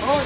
Thôi